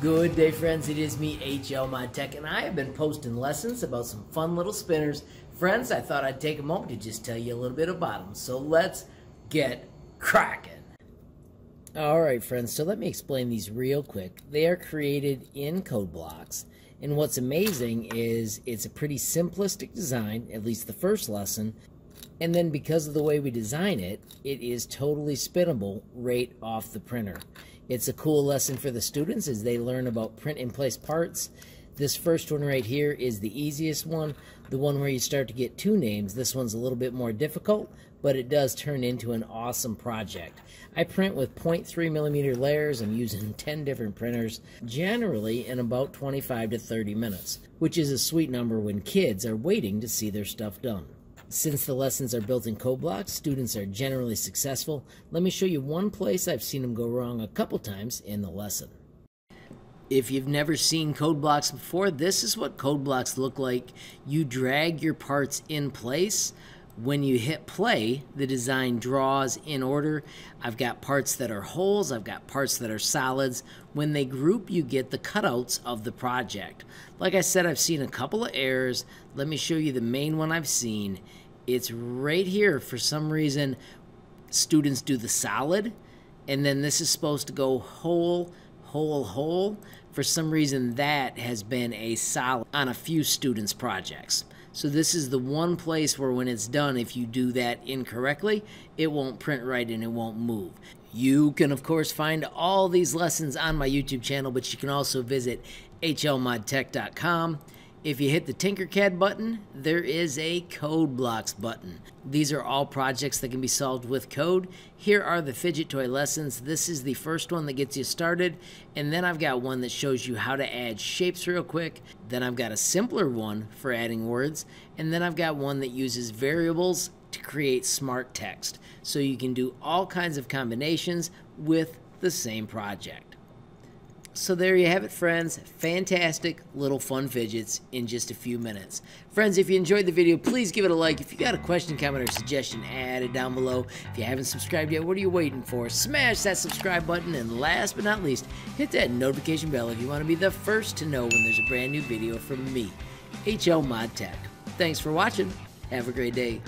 Good day, friends. It is me, HL Mod Tech, and I have been posting lessons about some fun little spinners. Friends, I thought I'd take a moment to just tell you a little bit about them. So let's get cracking. All right, friends, so let me explain these real quick. They are created in code blocks, and what's amazing is it's a pretty simplistic design, at least the first lesson, and then because of the way we design it, it is totally spinnable right off the printer. It's a cool lesson for the students as they learn about print in place parts. This first one right here is the easiest one, the one where you start to get two names. This one's a little bit more difficult, but it does turn into an awesome project. I print with 0.3 millimeter layers. I'm using 10 different printers, generally in about 25 to 30 minutes, which is a sweet number when kids are waiting to see their stuff done. Since the lessons are built in code blocks, students are generally successful. Let me show you one place I've seen them go wrong a couple times in the lesson. If you've never seen code blocks before, this is what code blocks look like. You drag your parts in place. When you hit play, the design draws in order. I've got parts that are holes, I've got parts that are solids. When they group, you get the cutouts of the project. Like I said, I've seen a couple of errors. Let me show you the main one I've seen. It's right here. For some reason, students do the solid, and then this is supposed to go hole, hole, hole. For some reason, that has been a solid on a few students' projects. So this is the one place where when it's done, if you do that incorrectly, it won't print right and it won't move. You can, of course, find all these lessons on my YouTube channel, but you can also visit hlmodtech.com. If you hit the Tinkercad button, there is a Code Blocks button. These are all projects that can be solved with code. Here are the fidget toy lessons. This is the first one that gets you started, and then I've got one that shows you how to add shapes real quick. Then I've got a simpler one for adding words, and then I've got one that uses variables to create smart text. So you can do all kinds of combinations with the same project. So there you have it, friends. Fantastic little fun fidgets in just a few minutes. Friends, if you enjoyed the video, please give it a like. If you got a question, comment, or suggestion, add it down below. If you haven't subscribed yet, what are you waiting for? Smash that subscribe button, and last but not least, hit that notification bell if you want to be the first to know when there's a brand new video from me, HL Mod Tech. Thanks for watching. Have a great day.